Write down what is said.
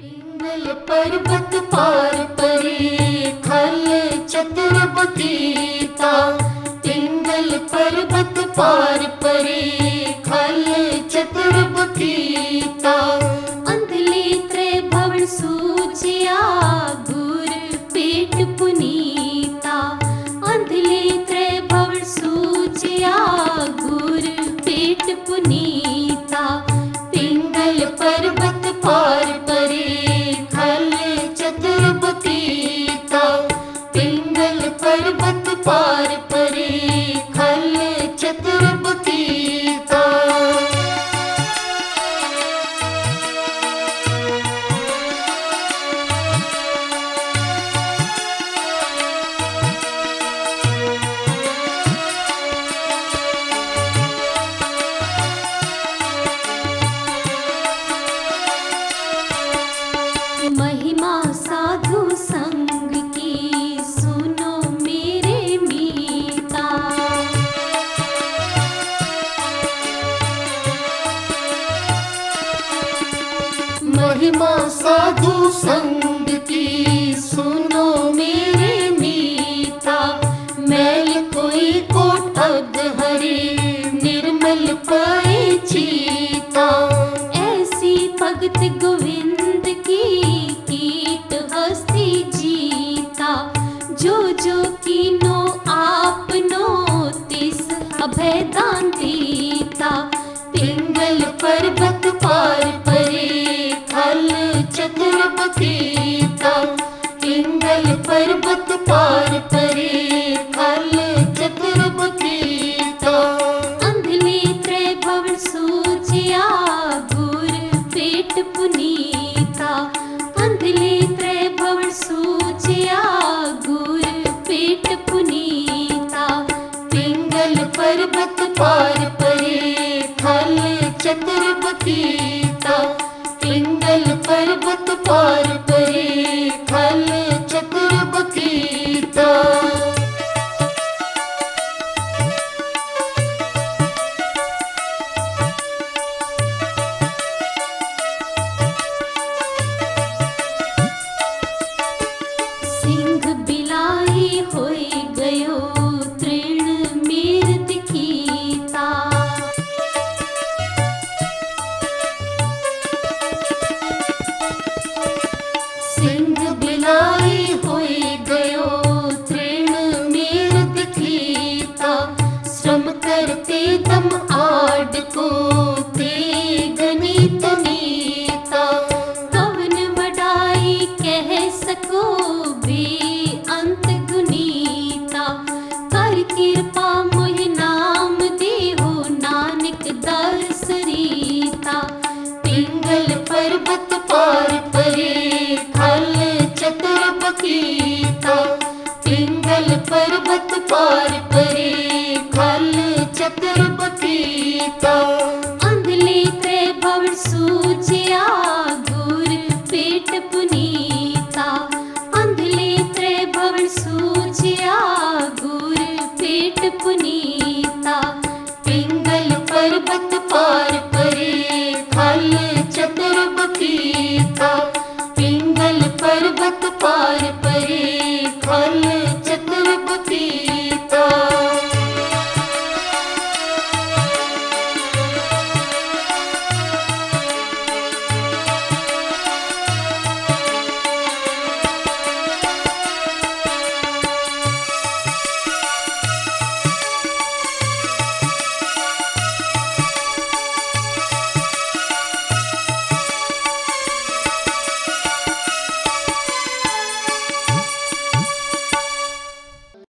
पिंगल पर्वत पार परे खल चतुर बकीता पिंगल पर्वत पार परे खल चतुर बकीता अंधले त्रे भवन सूचिया गुर पेट पुनीता। अंधले त्रे भवन सूचिया गुर पेट पुनीता। पिंगल पर्वत पार परे पार परे महिमा साधु संग की सुनो मेरे मीता मैल कोई कोट अग हरे निर्मल पाए चीता ऐसी भगत गोविंद की कीट हस्ती जीता, जो जो कीनो आपनो तिस अभय चतुर बकीता पिंगल पर्वत पार परे खल चतुर बकीता अंधले त्रय भवन सूचिया गुर पेट पुनीता। अंधले त्रय भवन सूचिया गुर पेट पुनीता। पिंगल पर्वत पार परे खल चतुर बकीता पिंगल पर्वत पार परे खल चतुर बकीता सिंह बिलाई होई करते दम आड को ते गणित नीता। कवन वडाई कह सको बे अंत गुनीता। कर कृपा मोह नाम देहो, नानक दर्श रीता। पिंगल पर्वत पार परे, खल चतुर बकीता। पिंगल पर्वत पार तिरुपति अंधली ते भविष्य